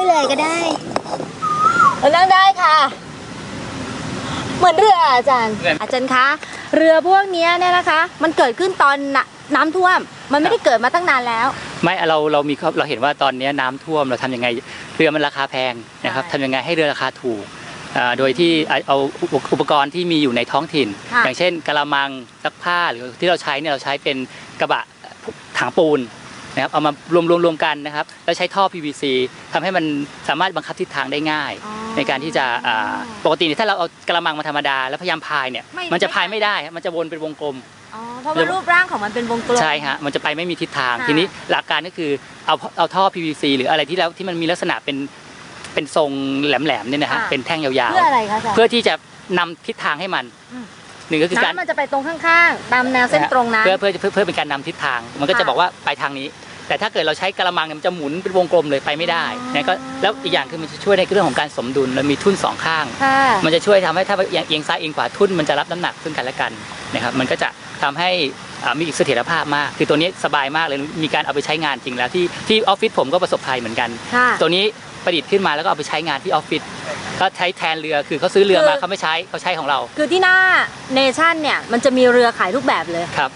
ไปเลยก็ได้นั่งได้ค่ะ เหมือนเรืออาจารย์เหมือนอาจารย์คะ เรือพวกเนี้ยเนี่ยนะคะ มันเกิดขึ้นตอนน่ะน้ำท่วม มันไม่ได้เกิดมาตั้งนานแล้ว ไม่เราเรามีเราเห็นว่าตอนนี้น้ำท่วมเราทำยังไงเรือมันราคาแพงนะครับใช่ทำยังไงให้เรือราคาถูกอ่าโดยที่เอาเอาอุปกรณ์ที่มีอยู่ในท้องถิ่น ค่ะอย่างเช่นกระมังซักผ้าหรือที่เราใช้เนี่ยเราใช้เป็นกระบะถังปูน นะครับเอามารวมรวมรวมกันนะครับแล้วใช้ท่อ PVC ทำให้มันสามารถบังคับทิศทางได้ง่ายอ๋อในการที่จะอ่าปกติเนี่ยถ้าเราเอากระมังมาธรรมดาแล้วพยายามพายเนี่ยไม่มันจะไม่พายไม่ได้มันจะวนเป็นวงกลมอ๋อเพราะว่ารูปร่างของมันเป็นวงกลมใช่ฮะมันจะไปไม่มีทิศทางค่ะทีนี้หลักการก็คือเอาเอาท่อ PVC หรืออะไรที่แล้วที่มันมีลักษณะเป็นเป็นทรงแหลมๆเนี่ยนะฮะค่ะเป็นแท่งยาวเพื่ออะไรคะอาจารๆย์เพื่อที่จะนำทิศทางให้มันอืม หนึ่งก็คือการน้ำมันจะไปตรงข้างๆ ตามแนวเส้นตรงนั้นเพื่อเพื่อเพื่อเพื่อเป็นการนำทิศทาง มันก็จะค่ะบอกว่าไปทางนี้ แต่ถ้าเกิดเราใช้กระมังเนี่ยมันจะหมุนเป็นวงกลมเลยไปไม่ได้อ๋อนะก็แล้วอีกอย่างคือมันจะช่วยในเรื่องของการสมดุลเรามีทุ่นสองข้างค่ะมันจะช่วยทำให้ถ้าเอียงเอียงซ้ายเอียงขวาทุ่นมันจะรับน้ำหนักซึ่งกันและกันนะครับมันก็จะทำให้อ่ามีอีกเสถียรภาพมาก คือตัวนี้สบายมากเลยมีการเอาไปใช้งานจริงแล้วที่ที่ออฟฟิศผมก็ประสบภัยเหมือนกันค่ะตัวนี้ ประดิษฐ์ขึ้นมาแล้วก็เอาไปใช้งานที่ออฟฟิศก็ใช้แทนเรือคือเขาซื้อเรือมาคือเขาไม่ใช้เขาใช้ของเรา คือที่หน้าเนชั่นเนี่ยมันจะมีเรือขายทุกแบบเลยครับ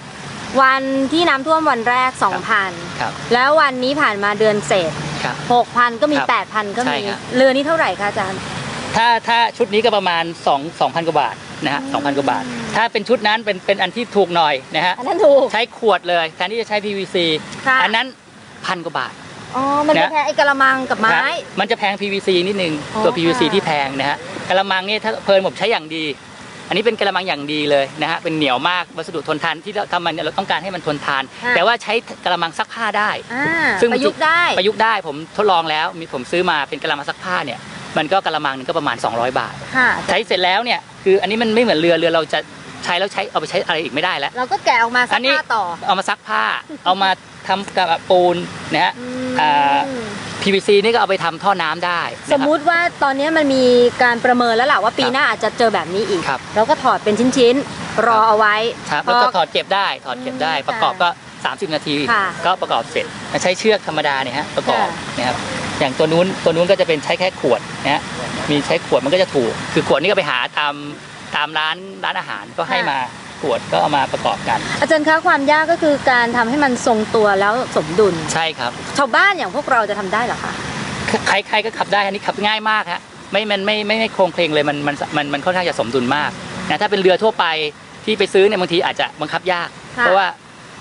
วันที่น้ำท่วมวันแรก ครับ2,000 แล้ววันนี้ผ่านมาเดือนเศษครับ 6,000 ก็มี ครับ8,000 ก็ใช่มีครับ เรือนี้เท่าไหร่คะอาจารย์ ถ้าถ้าชุดนี้ก็ประมาณ2 2,000กว่าบาทนะฮะ2,000กว่าบาท ถ้าเป็นชุดนั้นเป็นเป็นอันที่ถูกหน่อยนะฮะอันนั้นถูก ใช้ขวดเลยแทนที่จะใช้ PVC ค่ะ อันนั้นพันกว่าบาท อ๋อ มันจะนะแค่ไอ้กระมังกับไม้ครับมันจะแพง PVC นิดนึงอ๋อตัว PVC ค่ะที่แพงนะฮะกระมังเนี่ยถ้าเพลินผมใช้อย่างดี อันนี้เป็นกระมังอย่างดีเลยนะฮะ เป็นเหนียวมาก วัสดุทนทานที่เราทำมันเนี่ยเราต้องการให้มันทนทานค่ะแต่ว่าใช้กระมังซักผ้าได้อ่าซึ่งประยุกต์ได้ ประยุกต์ได้ ผมทดลองแล้ว มีผมซื้อมาเป็นกระมังซักผ้าเนี่ย มันก็กระมังหนึงก็ประมาณ 200 บาทค่ะใช้เสร็จแล้วเนี่ย คืออันนี้มันไม่เหมือนเรือ เรือเราจะใช้แล้วใช้เอาไปใช้อะไรอีกไม่ได้แล้ว เราก็แกะออกมาสัอักนนี้ผ้าต่อ เอามาซักผ้า เอามาทำกับปูนนะฮะอืมอ่า PVC นี่ก็เอาไปทำท่อน้ำได้นะครับ สมมุติว่าตอนนี้มันมีการประเมินแล้วแหละว่าปีหน้าอาจจะเจอแบบนี้อีก ครับ เราก็ถอดเป็นชิ้นๆ รอเอาไว้ ครับพแล้วอก็ถอดเก็บได้ถอดเก็บได้อืมประกอบก็ 30 นาที ค่ะก็ประกอบเสร็จใช้เชือกธรรมดาเนี่ยฮะประกอบค่ะนะครับอย่างตัวนู้นตัวนู้นก็จะเป็นใช้แค่ขวดนะฮะมีใช้ขวดมันก็จะถูก คือขวดนี่ก็ไปหาตามตามร้านร้านอาหารก็ให้มา ขวดก็เอามาประกอบกัน อาจารย์คะความยากก็คือการทำให้มันทรงตัวแล้วสมดุล ใช่ครับ ชาวบ้านอย่างพวกเราจะทำได้เหรอคะใครใครก็ขับได้อันนี้ขับง่ายมากฮะไม่มันไม่ไม่ไม่โครงเพลงเลยมันมันมันมันค่อนข้างจะสมดุลมากนะถ้าเป็นเรือทั่วไปที่ไปซื้อเนี่ยบางทีอาจจะบังคับยากค่ะเพราะว่า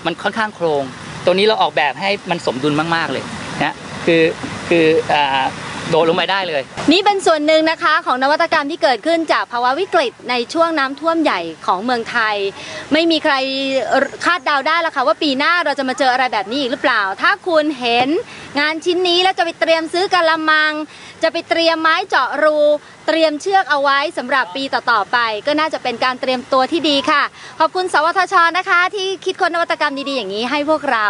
มันค่อนข้างโครง ตัวนี้เราออกแบบให้มันสมดุลมากๆเลยนะคือคืออ่า โดดลงไปได้เลย นี่เป็นส่วนหนึ่งนะคะของนวัตกรรมที่เกิดขึ้นจากภาวะวิกฤตในช่วงน้ำท่วมใหญ่ของเมืองไทย ไม่มีใครคาดเดาได้ละค่ะว่าปีหน้าเราจะมาเจออะไรแบบนี้อีกหรือเปล่า ถ้าคุณเห็นงานชิ้นนี้แล้วจะไปเตรียมซื้อกะละมัง จะไปเตรียมไม้เจาะรู เตรียมเชือกเอาไว้สำหรับปีต่อๆไป ก็น่าจะเป็นการเตรียมตัวที่ดีค่ะ ขอบคุณสวทชนะคะ ที่คิดค้นนวัตกรรมดีๆอย่างนี้ให้พวกเรา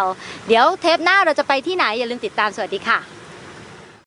เดี๋ยวเทปหน้าเราจะไปที่ไหนอย่าลืมติดตามสวัสดีค่ะ